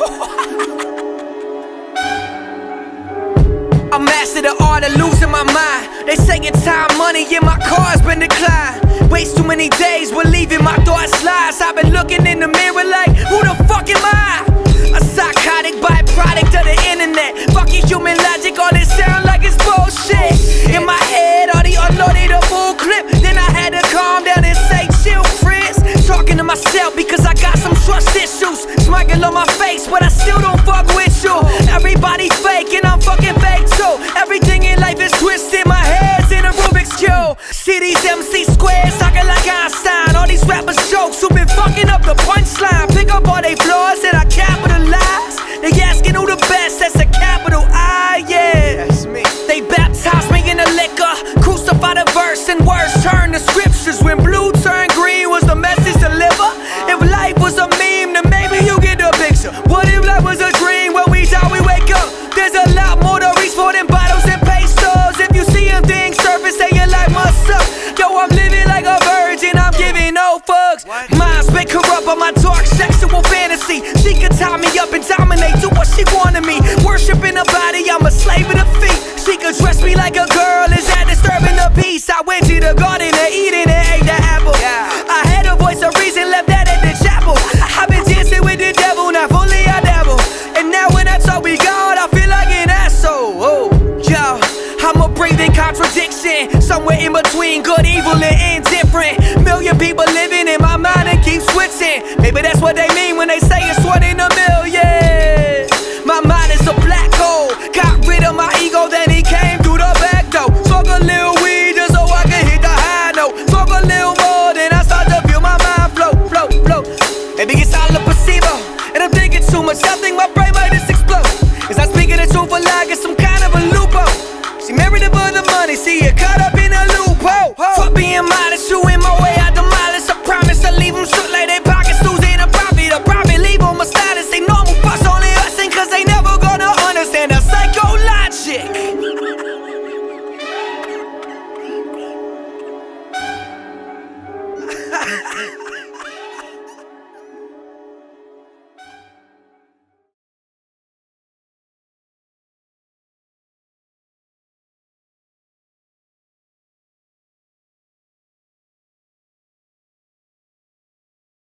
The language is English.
I mastered the art of losing my mind. They saying time, money, yeah, my car's been declined. Waste too many days, we're leaving my thoughts lies. I've been looking in the mirror like, who the fuck am I? but I still don't fuck with you. Everybody's fake and I'm fucking fake too. Everything in life is twisted, my head's in a Rubik's Cube. See these MC squares. drugs. What? Minds been corrupt by my dark sexual fantasy. She could tie me up and dominate, do what she wanted me. Worshipping her body, I'm a slave of the feet. She could dress me like a girl Dixon, somewhere in between good, evil, and indifferent. Million people living in my mind am I